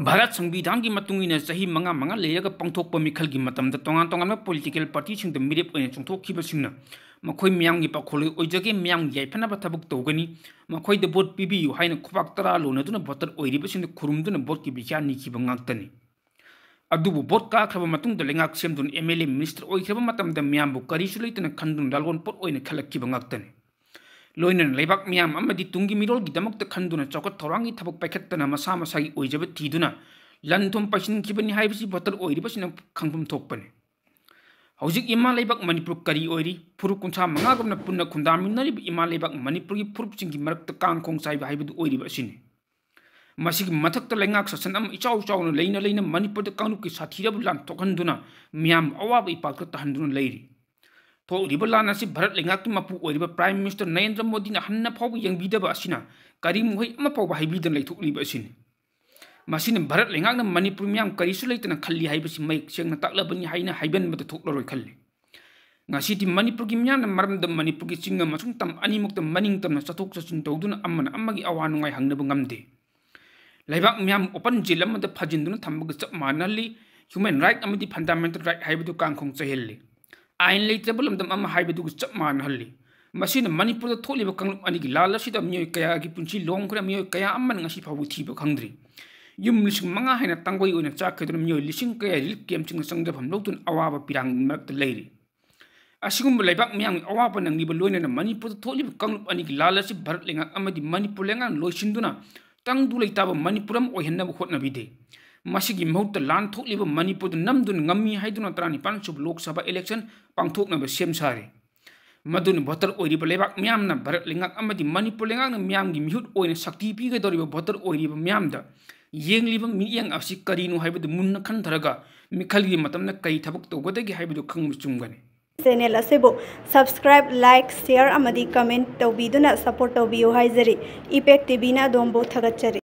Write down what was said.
भारत संविधान की मतुंगिना चाही मंगा मंगा लेरगा पंगथोकप मिखल की मतम द तोंगान तोंगान पॉलिटिकल पार्टी सिंग द मिरेप ओइन चोंथोखिबसिंगना मखोय मियांग की पखोल ओइजगे मियांग याइफना बथबुक तोगनी मखोय द वोट पीबीयु हाइन खुबाक तरा लोनदुना भोटर ओइरिबसिंग खुरुमदुना वोट की बिख्या निखिब ngaktani अदुबु वोट का खरब मतुंग द लेंगाक सेमदुन एमएलए मिनिस्टर ओइखरब मतम द मियांबु तुंगी मिरोलगिदमक खंदुना चौकट थौरांगी थबक पाइखत्तना मसा थीदुना लनथुम पैसिनखिबनि हाइबसि भोटर ओइरिबसिना खंगफम थोकपने हौजिक इमा लेबाक मणिपुर करी ओइरी फुरुप कुंथा मंगागमना पुन्ना खुंदामिनरिब इमा मरक्त कांगखोंग साइब हाइबदु ओइरिबसिने मसिगी मथक्त लेंगाक ससन इचाउ चाउना लेना लेना मणिपुरद कांगनुकी साथीरब लान ꯊꯣꯛꯂꯤꯕ ꯂꯥꯟ ꯚꯥꯔꯠ ꯂꯩꯉꯥꯛꯀꯤ ꯃꯄꯨ ꯑꯣꯏꯔꯤꯕ ꯄ꯭ꯔꯥꯏꯝ ꯃꯤꯅꯤꯁꯇꯔ ꯅꯔꯦꯟꯗ꯭ꯔ ꯃꯣꯗꯤꯅ ꯍꯟꯅ ꯐꯥꯎꯕ ꯌꯦꯡꯕꯤꯗꯕ ꯑꯁꯤꯅ ꯀꯔꯤ ꯃꯈꯣꯏ ꯑꯃ ꯐꯥꯎꯕ ꯍꯥꯏꯕꯤꯗꯅ ꯂꯩꯊꯣꯛꯂꯤꯕ ꯑꯁꯤꯅꯤ ꯃꯁꯤꯅ ꯚꯥꯔꯠ ꯂꯩꯉꯥꯛꯅ ꯃꯅꯤꯄꯨꯔ ꯃꯤꯌꯥꯝ ꯀꯔꯤꯁꯨ ꯂꯩꯇꯅ ꯈꯜꯂꯤ ꯍꯥꯏꯕꯁꯤ ꯃꯌꯦꯛ ꯁꯦꯡꯅ ꯇꯥꯛꯂꯕꯅꯤ ꯍꯥꯏꯅ ꯍꯥꯏꯕꯟꯕꯗ ꯊꯣꯛꯂꯔꯣꯏ ꯈꯜꯂꯤ ꯉꯁꯤꯗꯤ ꯃꯅꯤꯄꯨꯔꯒꯤ ꯃꯤꯌꯥꯝꯅ ꯃꯔꯝꯗ ꯃꯅꯤꯄꯨꯔꯒꯤ ꯆꯤꯡ ꯑꯃꯁꯨꯡ ꯇꯝ ꯑꯅꯤꯃꯛꯇ ꯃꯅꯤꯡ ꯇꯝꯅ ꯆꯠꯊꯣꯛ ꯆꯠꯁꯤꯟ ꯇꯧꯗꯨꯅ ꯑꯃꯅ ꯑꯃꯒꯤ ꯑꯋꯥ ꯅꯨꯡꯉꯥꯏ ꯍꯪꯅꯕ ꯉꯝꯗꯦ ꯂꯩꯕꯥꯛ ꯃꯤꯌꯥꯝ ꯑꯣꯄꯟ ꯖꯤꯜ ꯑꯃꯗ ꯐꯥꯖꯤꯟꯗꯨꯅ ꯊꯝꯕꯒ ꯆꯞ ꯃꯥꯟꯅꯍꯜꯂꯤ ꯍ꯭ꯌꯨꯃꯦꯟ ꯔꯥꯏꯠ ꯑꯃꯗꯤ ꯐꯟꯗꯥꯃꯦꯟꯇꯦꯜ ꯔꯥꯏꯠ ꯍꯥꯏꯕꯗꯨ ꯀꯥꯡꯈꯣꯡ ꯆꯩꯍꯜꯂꯤ ꯑꯥꯏꯟ ꯂꯩꯇ꯭ꯔꯕ ꯂꯝꯗꯝ ꯑꯃ ꯍꯥꯏꯕꯗꯨꯒ ꯆꯞ ꯃꯥꯟꯅꯍꯜꯂꯤ ꯃꯁꯤꯅ ꯃꯅꯤꯄꯨꯔꯗ ꯊꯣꯛꯂꯤꯕ ꯀꯥꯡꯂꯨꯞ ꯑꯅꯤꯒꯤ ꯂꯥꯜ ꯑꯁꯤꯗ ꯃꯤꯑꯣꯏ ꯀꯌꯥꯒꯤ ꯄꯨꯟꯁꯤ ꯂꯣꯡꯈ꯭ꯔꯦ ꯃꯤꯑꯣꯏ ꯀꯌꯥ ꯑꯃꯅ ꯉꯁꯤ ꯐꯥꯎꯕ ꯊꯤꯕ ꯈꯪꯗ꯭ꯔꯤ ꯌꯨꯝ ꯂꯤꯁꯤꯡ ꯃꯉꯥ ꯍꯦꯟꯅ ꯇꯥꯡꯒꯣꯏ ꯑꯣꯏꯅ ꯆꯥꯛꯈꯤꯗꯨꯅ ꯃꯤꯑꯣꯏ ꯂꯤꯁꯤꯡ ꯀꯌꯥ ꯔꯤꯂꯤꯞ ꯀꯦꯝꯁꯤꯡꯗ ꯆꯪꯖꯐꯝ ꯂꯧꯗꯨꯅ ꯑꯋꯥꯕ ꯄꯤꯔꯥꯡ ꯃꯔꯛꯇ ꯂꯩꯔꯤ ꯑꯁꯤꯒꯨꯝꯕ ꯂꯩꯕꯥꯛ ꯃꯌꯥꯝꯒꯤ ꯑꯋꯥꯕ ꯅꯪꯂꯤꯕ ꯂꯣꯏꯅꯅ ꯃꯅꯤꯄꯨꯔꯗ ꯊꯣꯛꯂꯤꯕ ꯀꯥꯡꯂꯨꯞ ꯑꯅꯤꯒꯤ ꯂꯥꯜ ꯑꯁꯤ ꯚꯥꯔꯠ ꯂꯩꯉꯥꯛ ꯑꯃꯗꯤ ꯃꯅꯤꯄꯨꯔ ꯂꯩꯉꯥꯛ ꯂꯣꯏꯁꯤꯟꯗꯨꯅ ꯇꯪꯗꯨ ꯂꯩꯇꯥꯕ ꯃꯅꯤꯄꯨꯔ ꯑꯃ ꯑꯣꯏꯍꯟꯅꯕ ꯍꯣꯠꯅꯕꯤꯗꯦ मरत लेरी असिगुम लेबाक मियांग अवाब नंगलिब लोइना मणिपुर थोलिब कंगलुप अनि लाल सि भारत लेंगा अमदि मणिपुर लेंगा mi yang asi karinu haibadu munna khan tharaga mikhal gi matam na kai thabuk to godagi haibadu khangmu chumgani channel subscribe like share comment तौबीदुना support हाइजरी इपेक्ट टीवी ना दोंबो थगचरी